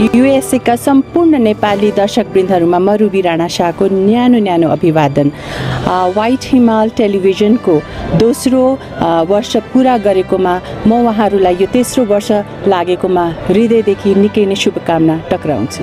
युएसएका सम्पूर्ण नेपाली दर्शकवृन्दहरूमा म रुबी राणा शाहको न्यानो न्यानो अभिवादन। वाइट हिमाल टेलिभिजनको दोस्रो वर्ष पुरा गरेकोमा म उहाँहरूलाई यो तेस्रो वर्ष लागेकोमा हृदयदेखि निकै नै शुभकामना टक्राउँछु।